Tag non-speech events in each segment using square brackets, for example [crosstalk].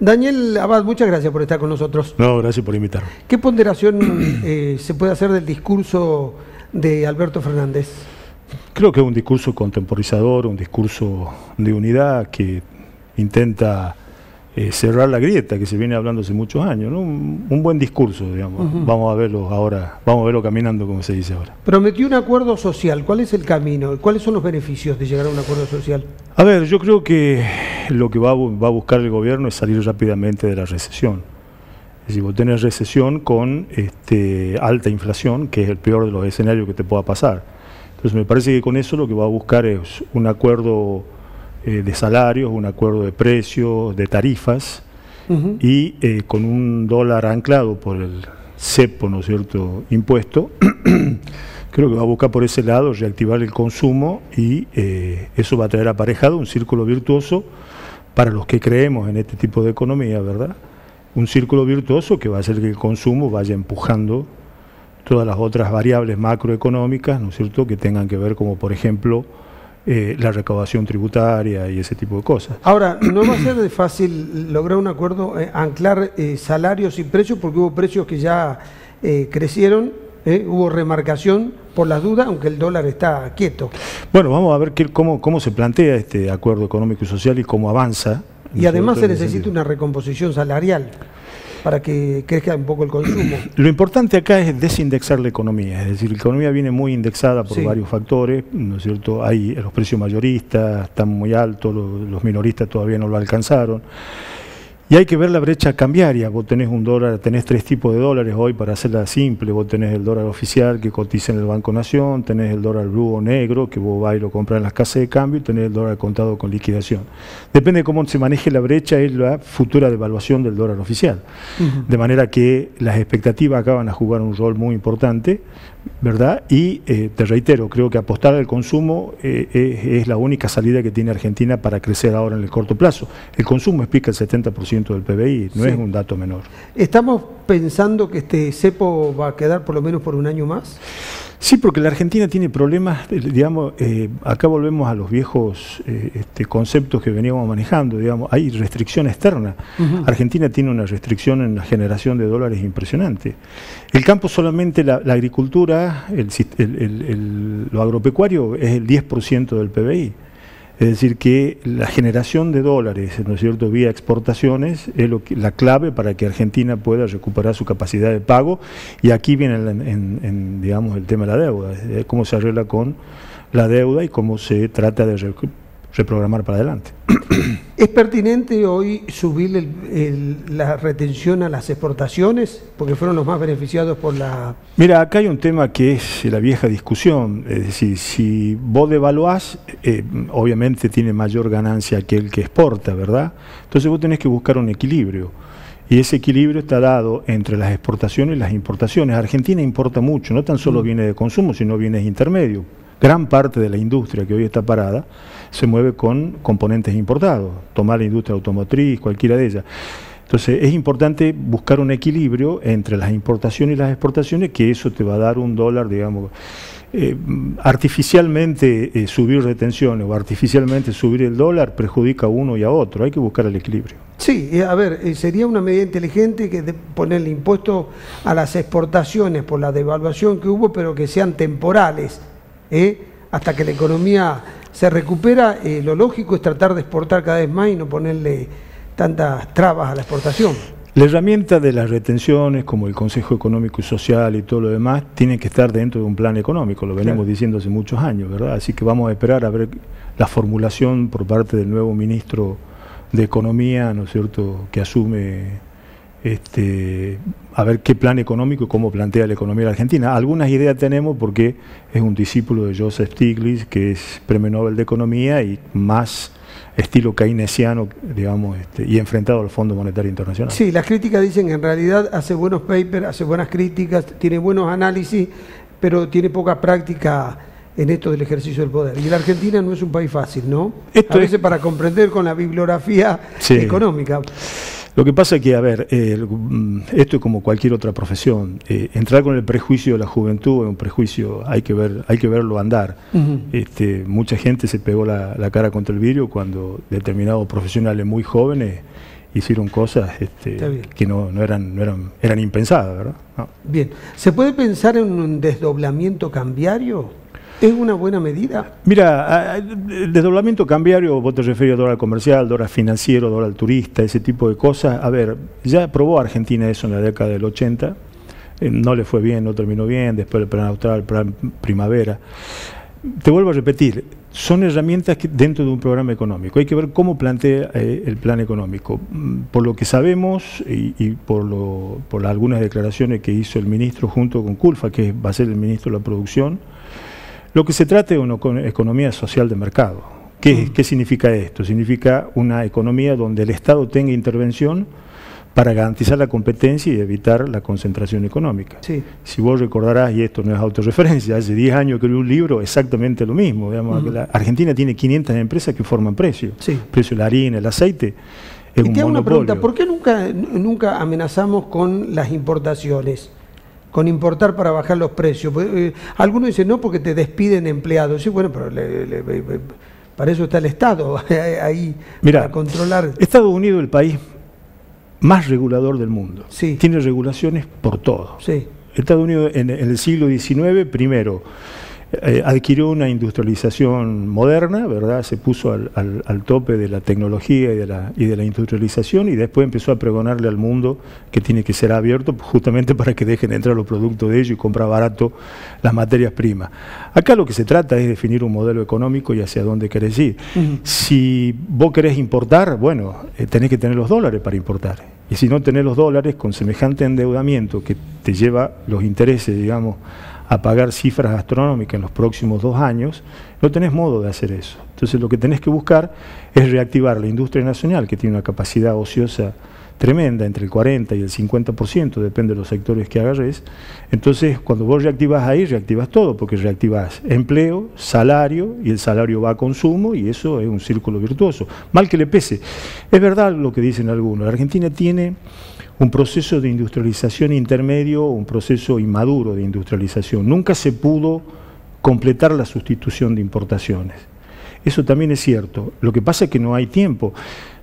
Daniel Abad, muchas gracias por estar con nosotros. No, gracias por invitarme. ¿Qué ponderación eh, se puede hacer del discurso de Alberto Fernández? Creo que es un discurso contemporizador, un discurso de unidad que intenta eh, cerrar la grieta que se viene hablando hace muchos años, un, buen discurso, digamos. Vamos a verlo ahora, vamos a verlo caminando como se dice ahora. Prometió un acuerdo social, ¿cuál es el camino? ¿Cuáles son los beneficios de llegar a un acuerdo social? A ver, yo creo que lo que va a, buscar el gobierno es salir rápidamente de la recesión. Es decir, vos tenés recesión con este, alta inflación, que es el peor de los escenarios que te pueda pasar. Entonces me parece que con eso lo que va a buscar es un acuerdo eh, de salarios, un acuerdo de precios, de tarifas, y eh, con un dólar anclado por el CEPO, ¿no es cierto?, impuesto, [clears throat] creo que va a buscar por ese lado reactivar el consumo y eh, eso va a traer aparejado un círculo virtuoso para los que creemos en este tipo de economía, ¿verdad? Un círculo virtuoso que va a hacer que el consumo vaya empujando todas las otras variables macroeconómicas, ¿no es cierto?, que tengan que ver como, por ejemplo, eh, la recaudación tributaria y ese tipo de cosas. Ahora, [clears throat] no va a ser de fácil lograr un acuerdo, eh, anclar eh, salarios y precios, porque hubo precios que ya crecieron, hubo remarcación por las dudas, aunque el dólar está quieto. Bueno, vamos a ver qué, cómo, cómo se plantea este acuerdo económico y social y cómo avanza. Y además se necesita una recomposición salarial para que crezca un poco el consumo. [clears throat] Lo importante acá es desindexar la economía, es decir, la economía viene muy indexada por varios factores, ¿no es cierto? Hay los precios mayoristas están muy altos, los minoristas todavía no lo alcanzaron. Y hay que ver la brecha cambiaria. Vos tenés un dólar, tenés tres tipos de dólares hoy para hacerla simple. Vos tenés el dólar oficial que cotiza en el Banco Nación, tenés el dólar blue o negro que vos vas y lo compras en las casas de cambio y tenés el dólar contado con liquidación. Depende de cómo se maneje la brecha, es la futura devaluación del dólar oficial. De manera que las expectativas acaban a jugar un rol muy importante ¿verdad? Y eh, te reitero, creo que apostar al consumo eh, es, la única salida que tiene Argentina para crecer ahora en el corto plazo. El consumo explica el 70% del PBI, no es un dato menor. ¿Estamos pensando que este cepo va a quedar por lo menos por un año más? Sí, porque la Argentina tiene problemas, eh, digamos, eh, acá volvemos a los viejos eh, este, conceptos que veníamos manejando, digamos, hay restricción externa. Argentina tiene una restricción en la generación de dólares impresionante. El campo solamente, la, agricultura, lo agropecuario es el 10% del PBI. Es decir, que la generación de dólares, ¿no es cierto?, vía exportaciones es la clave para que Argentina pueda recuperar su capacidad de pago. Y aquí viene, en, digamos, el tema de la deuda, cómo se arregla con la deuda y cómo se trata de reprogramar para adelante. ¿Es pertinente hoy subir la retención a las exportaciones? Porque fueron los más beneficiados por la... Mira, acá hay un tema que es la vieja discusión. Es decir, si vos devaluás, eh, obviamente tiene mayor ganancia aquel que exporta, ¿verdad? Entonces vos tenés que buscar un equilibrio. Y ese equilibrio está dado entre las exportaciones y las importaciones. Argentina importa mucho, no tan solo viene mm. de consumo, sino bienes intermedios gran parte de la industria que hoy está parada se mueve con componentes importados, tomar la industria automotriz, cualquiera de ellas. Entonces es importante buscar un equilibrio entre las importaciones y las exportaciones, que eso te va a dar un dólar, digamos, eh, artificialmente eh, subir retenciones o artificialmente subir el dólar perjudica a uno y a otro, hay que buscar el equilibrio. Sí, eh, a ver, sería una medida inteligente que ponerle impuesto a las exportaciones por la devaluación que hubo, pero que sean temporales ¿eh? hasta que la economía se recupera, eh, lo lógico es tratar de exportar cada vez más y no ponerle tantas trabas a la exportación. La herramienta de las retenciones, como el Consejo Económico y Social y todo lo demás, tiene que estar dentro de un plan económico, lo venimos diciendo hace muchos años, ¿verdad? Así que vamos a esperar a ver la formulación por parte del nuevo ministro de Economía, ¿no es cierto?, que asume este, a ver qué plan económico y cómo plantea la economía de la Argentina. Algunas ideas tenemos porque es un discípulo de Joseph Stiglitz, que es premio Nobel de Economía y más estilo keynesiano, digamos, este, y enfrentado al Fondo Monetario Internacional. Sí, las críticas dicen que en realidad hace buenos papers, hace buenas críticas, tiene buenos análisis, pero tiene poca práctica en esto del ejercicio del poder. Y la Argentina no es un país fácil, ¿no? Esto a veces para comprender con la bibliografía económica. Lo que pasa es que, a ver, mm, esto es como cualquier otra profesión. Eh, entrar con el prejuicio de la juventud es un prejuicio, hay que ver, hay que verlo andar. este, mucha gente se pegó la, cara contra el vidrio cuando determinados profesionales muy jóvenes hicieron cosas este, que no, eran, eran, eran impensadas, ¿verdad? Bien. ¿Se puede pensar en un desdoblamiento cambiario? ¿Es una buena medida? Mira, el desdoblamiento cambiario, vos te referís a dólar comercial, dólar financiero, dólar turista, ese tipo de cosas. A ver, ya probó Argentina eso en la década del 80, eh, no le fue bien, no terminó bien, después el plan austral, el plan primavera. Te vuelvo a repetir, son herramientas que dentro de un programa económico. Hay que ver cómo plantea eh, el plan económico. Mm, por lo que sabemos y, por, lo, por algunas declaraciones que hizo el ministro junto con Culfa, que va a ser el ministro de la Producción, lo que se trata es una economía social de mercado. ¿Qué, mm. ¿Qué, significa esto? Significa una economía donde el Estado tenga intervención para garantizar la competencia y evitar la concentración económica. Si vos recordarás, y esto no es autorreferencia, hace 10 años que leí un libro exactamente lo mismo. la Argentina tiene 500 empresas que forman precio. Precio de la harina, el aceite. Es y te hago una pregunta, ¿por qué nunca, nunca amenazamos con las importaciones? Con importar para bajar los precios. Eh, algunos dicen, no, porque te despiden empleados. Sí, bueno, pero para eso está el Estado [laughs] ahí, para controlar. Estados Unidos es el país más regulador del mundo. Tiene regulaciones por todo. Estados Unidos en el siglo XIX, primero, eh, adquirió una industrialización moderna, ¿verdad? Se puso al, al, tope de la tecnología y de la, y de la industrialización y después empezó a pregonarle al mundo que tiene que ser abierto justamente para que dejen entrar los productos de ellos y comprar barato las materias primas. Acá lo que se trata es definir un modelo económico y hacia dónde querés ir. Si vos querés importar, bueno, eh, tenés que tener los dólares para importar. Y si no tenés los dólares, con semejante endeudamiento que te lleva los intereses, digamos, a pagar cifras astronómicas en los próximos dos años, no tenés modo de hacer eso. Entonces lo que tenés que buscar es reactivar la industria nacional, que tiene una capacidad ociosa tremenda, entre el 40 y el 50%, depende de los sectores que agarres. Entonces, cuando vos reactivas ahí, reactivas todo, porque reactivas empleo, salario, y el salario va a consumo, y eso es un círculo virtuoso. Mal que le pese. Es verdad lo que dicen algunos. La Argentina tiene un proceso de industrialización intermedio, un proceso inmaduro de industrialización. Nunca se pudo completar la sustitución de importaciones. Eso también es cierto. Lo que pasa es que no hay tiempo.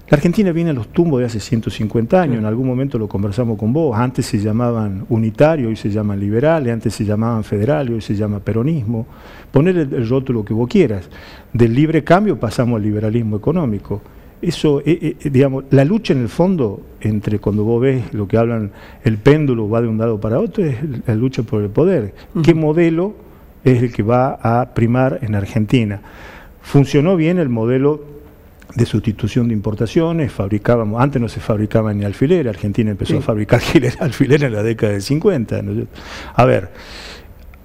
La Argentina viene a los tumbos de hace 150 años, en algún momento lo conversamos con vos, antes se llamaban unitarios, hoy se llaman liberales, antes se llamaban federales, hoy se llama peronismo. Poner el, el rótulo que vos quieras. Del libre cambio pasamos al liberalismo económico eso, eh, eh, digamos, la lucha en el fondo entre cuando vos ves lo que hablan, el péndulo va de un lado para otro, es la lucha por el poder. ¿Qué modelo es el que va a primar en Argentina? Funcionó bien el modelo de sustitución de importaciones, fabricábamos, antes no se fabricaba ni alfiler, Argentina empezó a fabricar [laughs] alfiler en la década del 50. A ver,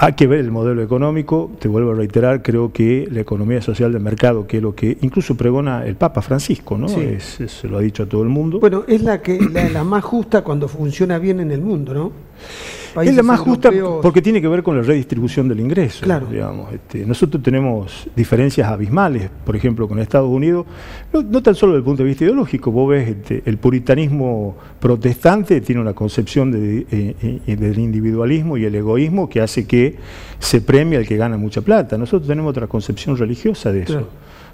hay que ver el modelo económico, te vuelvo a reiterar, creo que la economía social de mercado, que es lo que incluso pregona el Papa Francisco, ¿no? se lo ha dicho a todo el mundo. Bueno, es la que la más justa cuando funciona bien en el mundo, ¿no? Es la más justa porque tiene que ver con la redistribución del ingreso. Digamos. Este, nosotros tenemos diferencias abismales, por ejemplo, con Estados Unidos, no, tan solo desde el punto de vista ideológico, vos ves este, el puritanismo protestante tiene una concepción de, eh, eh, del individualismo y el egoísmo que hace que se premie al que gana mucha plata. Nosotros tenemos otra concepción religiosa de eso.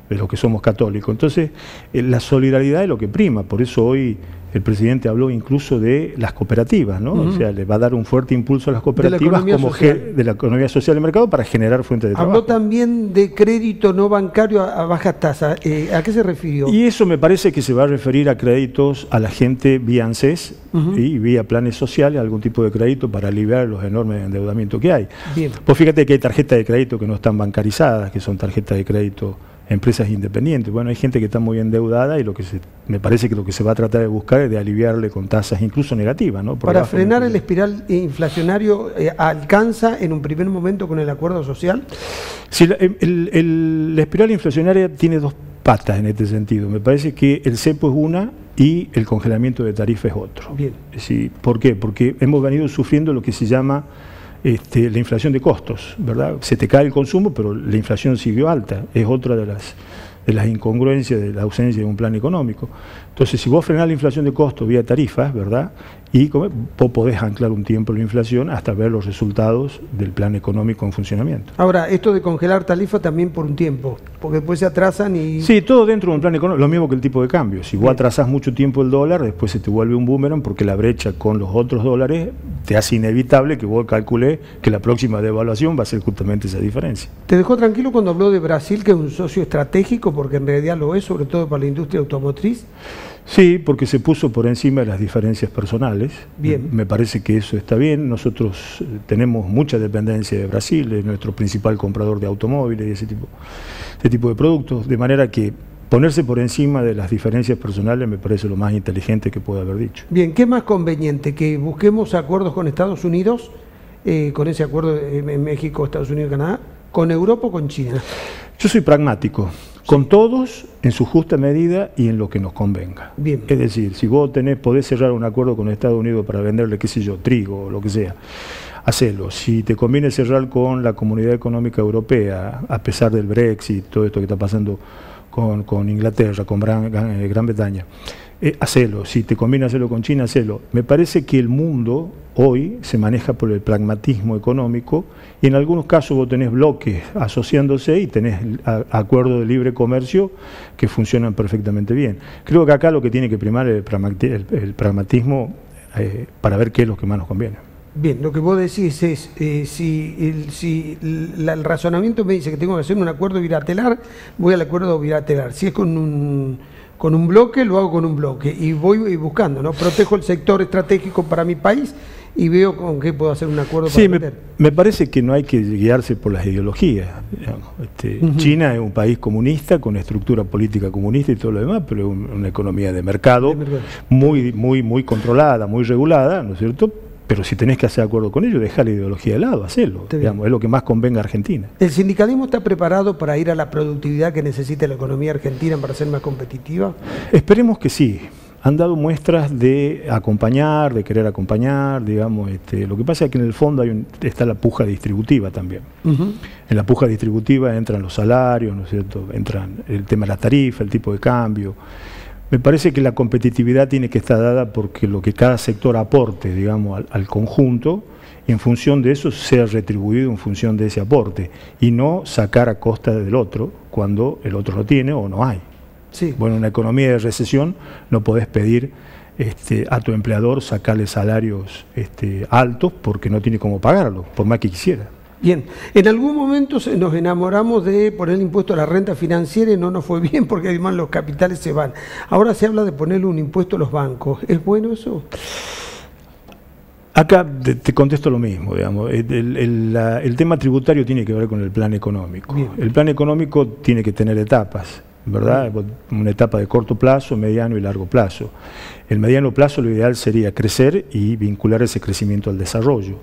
De los que somos católicos. Entonces, eh, la solidaridad es lo que prima, por eso hoy el presidente habló incluso de las cooperativas, ¿no? O sea, le va a dar un fuerte impulso a las cooperativas como de la economía social del mercado para generar fuentes de trabajo. Habló también de crédito no bancario a, baja tasa. Eh, ¿A qué se refirió? Y eso me parece que se va a referir a créditos a la gente vía ANSES y vía planes sociales, algún tipo de crédito para aliviar los enormes endeudamientos que hay. Bien. Pues fíjate que hay tarjetas de crédito que no están bancarizadas, que son tarjetas de crédito empresas independientes. Bueno, hay gente que está muy endeudada y lo que se, me parece que lo que se va a tratar de buscar es de aliviarle con tasas incluso negativas. ¿no? Para frenar el espiral inflacionario, eh, ¿alcanza en un primer momento con el acuerdo social? Sí, la espiral inflacionaria tiene dos patas en este sentido. Me parece que el cepo es una y el congelamiento de tarifas es otro. Bien. Sí, ¿Por qué? Porque hemos venido sufriendo lo que se llama este, la inflación de costos, ¿verdad? Se te cae el consumo, pero la inflación siguió alta. Es otra de las, de las incongruencias de la ausencia de un plan económico. Entonces, si vos frenás la inflación de costos vía tarifas, ¿verdad? Y vos podés anclar un tiempo la inflación hasta ver los resultados del plan económico en funcionamiento. Ahora, esto de congelar tarifas también por un tiempo, porque después se atrasan y... Sí, todo dentro de un plan económico, lo mismo que el tipo de cambio. Si vos atrasás mucho tiempo el dólar, después se te vuelve un boomerang porque la brecha con los otros dólares te hace inevitable que vos calcules que la próxima devaluación va a ser justamente esa diferencia. ¿Te dejó tranquilo cuando habló de Brasil, que es un socio estratégico, porque en realidad lo es, sobre todo para la industria automotriz? Sí, porque se puso por encima de las diferencias personales. Bien. Me parece que eso está bien. Nosotros eh, tenemos mucha dependencia de Brasil, es nuestro principal comprador de automóviles y ese tipo, ese tipo de productos, de manera que ponerse por encima de las diferencias personales me parece lo más inteligente que puede haber dicho. Bien, ¿qué es más conveniente? ¿Que busquemos acuerdos con Estados Unidos, eh, con ese acuerdo en México, Estados Unidos, Canadá, con Europa o con China? Yo soy pragmático con todos en su justa medida y en lo que nos convenga. Bien. Es decir, si vos tenés, podés cerrar un acuerdo con Estados Unidos para venderle, qué sé yo, trigo o lo que sea, hacelo. Si te conviene cerrar con la Comunidad Económica Europea, a pesar del Brexit, todo esto que está pasando con, Inglaterra, con Gran, Gran Bretaña, eh, hacelo. Si te conviene hacerlo con China, hacelo. Me parece que el mundo hoy se maneja por el pragmatismo económico y en algunos casos vos tenés bloques asociándose y tenés acuerdos de libre comercio que funcionan perfectamente bien. Creo que acá lo que tiene que primar es el, pragmatismo eh, para ver qué es lo que más nos conviene. Bien, lo que vos decís es, eh, si, el, si el razonamiento me dice que tengo que hacer un acuerdo bilateral, voy al acuerdo bilateral. Si es con un con un bloque, lo hago con un bloque y voy buscando, ¿no? Protejo el sector estratégico para mi país y veo con qué puedo hacer un acuerdo sí, para me, me, parece que no hay que guiarse por las ideologías. Este, China es un país comunista con estructura política comunista y todo lo demás, pero es una economía de mercado, muy, muy, muy controlada, muy regulada, ¿no es cierto? Pero si tenés que hacer acuerdo con ellos, deja la ideología de lado, hacerlo. Digamos, es lo que más convenga a Argentina. ¿El sindicalismo está preparado para ir a la productividad que necesita la economía argentina para ser más competitiva? Esperemos que sí. Han dado muestras de acompañar, de querer acompañar, digamos. Este, lo que pasa es que en el fondo hay está la puja distributiva también. En la puja distributiva entran los salarios, ¿no es cierto? Entran el tema de la tarifa, el tipo de cambio. Me parece que la competitividad tiene que estar dada porque lo que cada sector aporte, digamos, al, conjunto, en función de eso sea retribuido en función de ese aporte, y no sacar a costa del otro cuando el otro lo tiene o no hay. Sí. Bueno, en una economía de recesión no podés pedir este, a tu empleador sacarle salarios este, altos porque no tiene cómo pagarlo, por más que quisiera. Bien, en algún momento nos enamoramos de poner el impuesto a la renta financiera y no nos fue [laughs] bien porque además los capitales se van. Ahora se habla de ponerle un impuesto a los bancos. ¿Es bueno eso? Acá te, contesto lo mismo, digamos. El, tema tributario tiene que ver con el plan económico. El plan económico tiene que tener etapas, ¿verdad? Una etapa de corto plazo, mediano y largo plazo. El mediano plazo lo ideal sería crecer y vincular ese crecimiento al desarrollo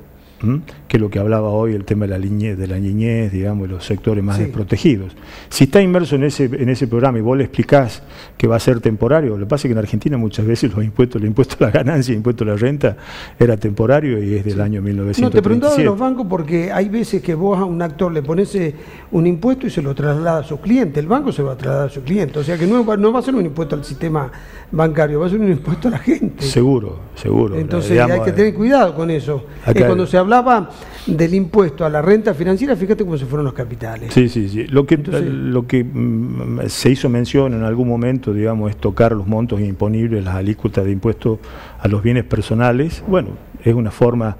que es lo que hablaba hoy, el tema de la, niñez, de la niñez, digamos, los sectores más desprotegidos. Si está inmerso en ese, en ese programa y vos le explicás que va a ser temporario, lo que pasa es que en Argentina muchas veces los impuestos, el impuesto a la ganancia, el impuesto a la renta, era temporario y es del año 1937. No, te preguntaba de los bancos porque hay veces que vos a un actor le pones eh, un impuesto y se lo traslada a su cliente, el banco se lo va a trasladar a su cliente, o sea que no, no va a ser un impuesto al sistema bancario, va a ser un impuesto a la gente. Seguro, seguro. Entonces hay que tener cuidado con eso. cuando se hablaba del impuesto a la renta financiera, fíjate cómo se fueron los capitales. Sí, sí, sí. Lo que, lo que mm, se hizo mención en algún momento, digamos, es tocar los montos imponibles, las alícuotas de impuestos a los bienes personales. Bueno, es una forma,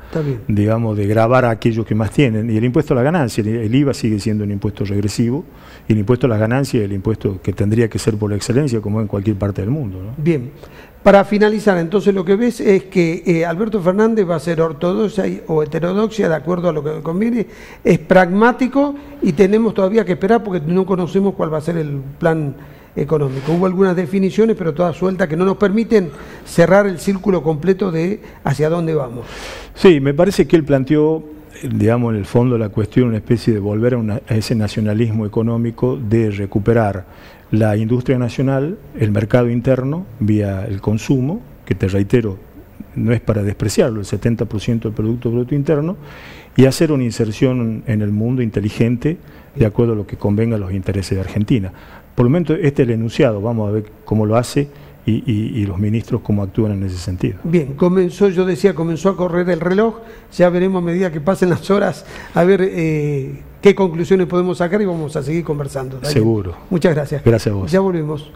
digamos, de grabar a aquellos que más tienen. Y el impuesto a la ganancia, el IVA sigue siendo un impuesto regresivo, y el impuesto a las ganancias es el impuesto que tendría que ser por excelencia, como en cualquier parte del mundo. Bien. Para finalizar, entonces lo que ves es que eh, Alberto Fernández va a ser ortodoxa o heterodoxia de acuerdo a lo que conviene, es pragmático y tenemos todavía que esperar porque no conocemos cuál va a ser el plan económico. Hubo algunas definiciones, pero todas sueltas, que no nos permiten cerrar el círculo completo de hacia dónde vamos. Sí, me parece que él planteó, digamos, en el fondo la cuestión, una especie de volver a ese nacionalismo económico, de recuperar la industria nacional, el mercado interno, vía el consumo, que te reitero, no es para despreciarlo, el 70% del Producto Bruto Interno, y hacer una inserción en el mundo inteligente de acuerdo a lo que convenga a los intereses de Argentina. Por lo menos este es el enunciado, vamos a ver cómo lo hace y, los ministros cómo actúan en ese sentido. Bien, comenzó, yo decía, comenzó a correr el reloj, ya veremos a medida que pasen las horas a ver eh, qué conclusiones podemos sacar y vamos a seguir conversando. Seguro. Muchas gracias. Gracias a vos. Ya volvemos.